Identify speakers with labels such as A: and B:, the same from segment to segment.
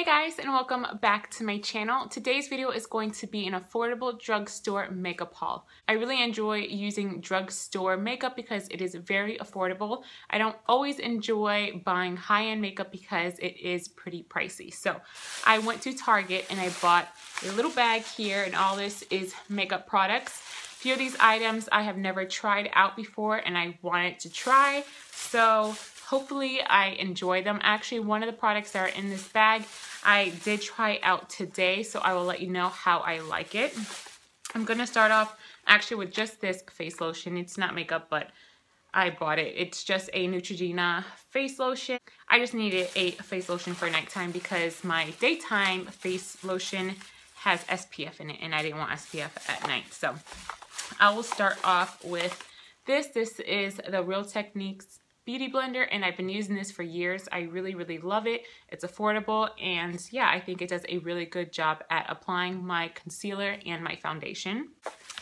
A: Hey guys and welcome back to my channel. Today's video is going to be an affordable drugstore makeup haul. I really enjoy using drugstore makeup because it is very affordable. I don't always enjoy buying high-end makeup because it is pretty pricey. So I went to Target and I bought a little bag here and all this is makeup products. A few of these items I have never tried out before and I wanted to try. So Hopefully I enjoy them. Actually, one of the products that are in this bag, I did try out today, so I will let you know how I like it. I'm to start off actually with just this face lotion. It's not makeup, but I bought it. It's just a Neutrogena face lotion. I just needed a face lotion for nighttime because my daytime face lotion has SPF in it and I didn't want SPF at night. So I will start off with this. This is the Real Techniques beauty blender and I've been using this for years. I really, really love it. It's affordable and yeah, I think it does a really good job at applying my concealer and my foundation.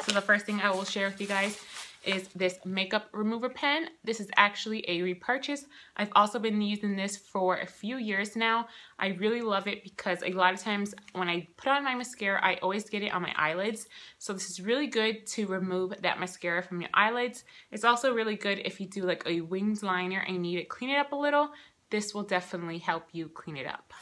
A: So the first thing I will share with you guys is this makeup remover pen. This is actually a repurchase. I've also been using this for a few years now. I really love it because a lot of times when I put on my mascara, I always get it on my eyelids. So this is really good to remove that mascara from your eyelids. It's also really good if you do like a winged liner and you need to clean it up a little. This will definitely help you clean it up.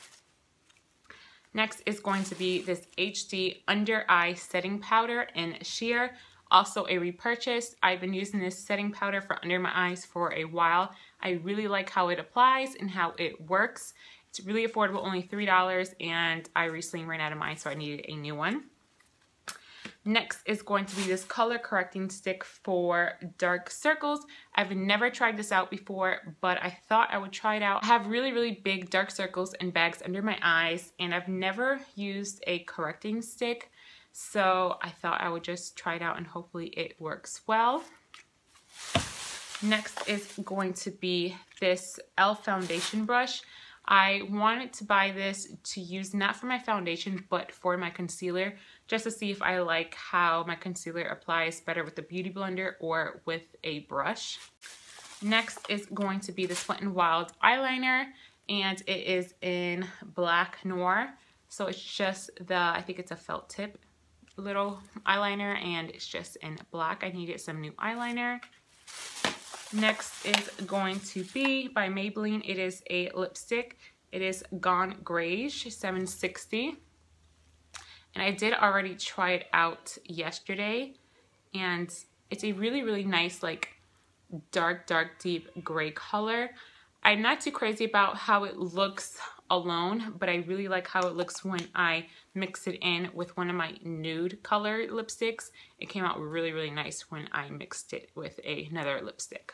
A: Next is going to be this HD Under Eye Setting Powder in Sheer. Also a repurchase. I've been using this setting powder for under my eyes for a while. I really like how it applies and how it works. It's really affordable, only $3, and I recently ran out of mine, so I needed a new one. Next is going to be this color correcting stick for dark circles. I've never tried this out before, but I thought I would try it out. I have really, really big dark circles and bags under my eyes, and I've never used a correcting stick. So I thought I would just try it out and hopefully it works well. Next is going to be this e.l.f. foundation brush. I wanted to buy this to use not for my foundation but for my concealer just to see if I like how my concealer applies better with the Beauty Blender or with a brush. Next is going to be the Wet n Wild eyeliner and it is in Black Noir. So it's just the, I think it's a felt tip little eyeliner and it's just in black. I needed some new eyeliner. Next is going to be by Maybelline. It is a lipstick. It is Gone Greige 760. And I did already try it out yesterday. And it's a really, really nice, like, dark, dark, deep gray color. I'm not too crazy about how it looks alone, but I really like how it looks when I mix it in with one of my nude color lipsticks. It came out really, really nice when I mixed it with another lipstick.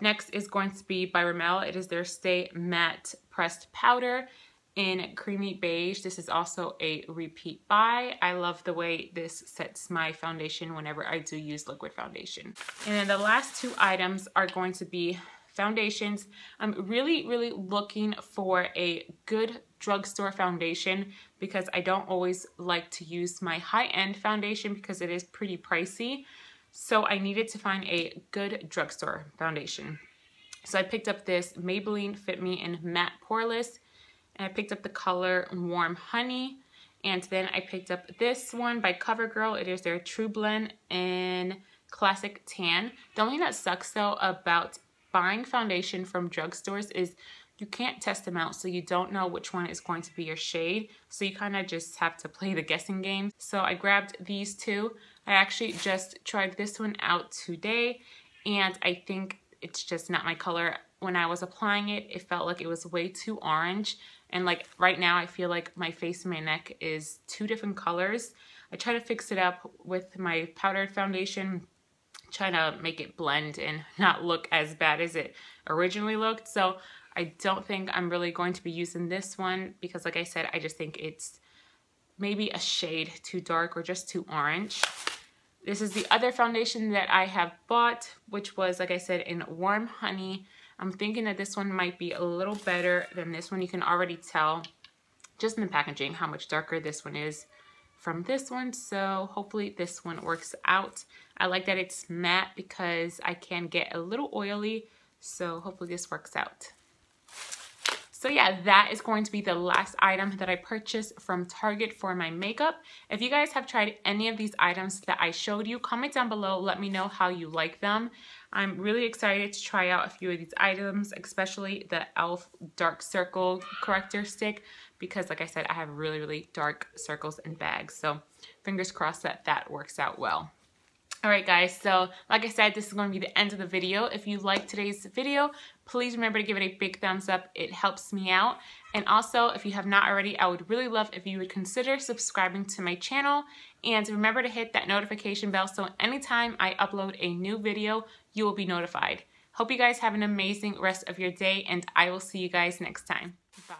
A: Next is going to be by Rimmel. It is their Stay Matte Pressed Powder in Creamy Beige. This is also a repeat buy. I love the way this sets my foundation whenever I do use liquid foundation. And then the last two items are going to be foundations. I'm really, really looking for a good drugstore foundation because I don't always like to use my high-end foundation because it is pretty pricey. So I needed to find a good drugstore foundation. So I picked up this Maybelline Fit Me in Matte Poreless. And I picked up the color Warm Honey. And then I picked up this one by CoverGirl. It is their True Blend in Classic Tan. The only thing that sucks though about buying foundation from drugstores is you can't test them out so you don't know which one is going to be your shade. So you kind of just have to play the guessing game. So I grabbed these two. I actually just tried this one out today and I think it's just not my color. When I was applying it it felt like it was way too orange and like right now I feel like my face and my neck is two different colors. I try to fix it up with my powdered foundation trying to make it blend and not look as bad as it originally looked. So I don't think I'm really going to be using this one because like I said, I just think it's maybe a shade too dark or just too orange. This is the other foundation that I have bought, which was, like I said, in Warm Honey. I'm thinking that this one might be a little better than this one. You can already tell just in the packaging how much darker this one is from this one. So hopefully this one works out. I like that it's matte because I can get a little oily. So hopefully this works out. So yeah, that is going to be the last item that I purchased from Target for my makeup. If you guys have tried any of these items that I showed you, comment down below. Let me know how you like them. I'm really excited to try out a few of these items, especially the e.l.f. Dark Circle Corrector Stick because like I said, I have really, really dark circles and bags. So fingers crossed that that works out well. Alright guys, so like I said, this is going to be the end of the video. If you liked today's video, please remember to give it a big thumbs up. It helps me out. And also, if you have not already, I would really love if you would consider subscribing to my channel. And remember to hit that notification bell so anytime I upload a new video, you will be notified. Hope you guys have an amazing rest of your day and I will see you guys next time. Bye.